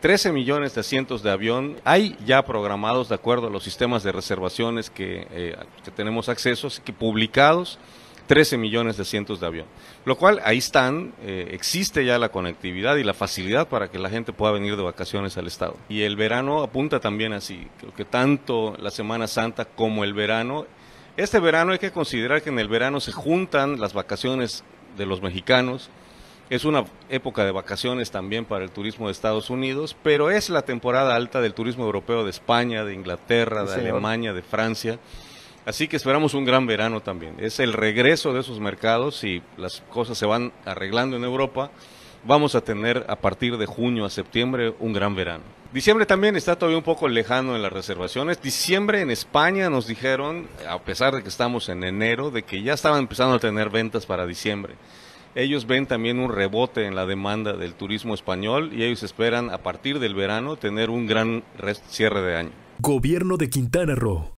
13 millones de asientos de avión hay ya programados de acuerdo a los sistemas de reservaciones que, eh, que tenemos acceso, que publicados 13 millones de asientos de avión. Lo cual ahí están, eh, existe ya la conectividad y la facilidad para que la gente pueda venir de vacaciones al estado. Y el verano apunta también así, creo que tanto la Semana Santa como el verano. Este verano hay que considerar que en el verano se juntan las vacaciones de los mexicanos, es una época de vacaciones también para el turismo de Estados Unidos, pero es la temporada alta del turismo europeo de España, de Inglaterra, de Alemania, de Francia. Así que esperamos un gran verano también. Es el regreso de esos mercados y las cosas se van arreglando en Europa. Vamos a tener a partir de junio a septiembre un gran verano. Diciembre también está todavía un poco lejano en las reservaciones. Diciembre en España nos dijeron, a pesar de que estamos en enero, de que ya estaban empezando a tener ventas para diciembre. Ellos ven también un rebote en la demanda del turismo español y ellos esperan a partir del verano tener un gran cierre de año. Gobierno de Quintana Roo.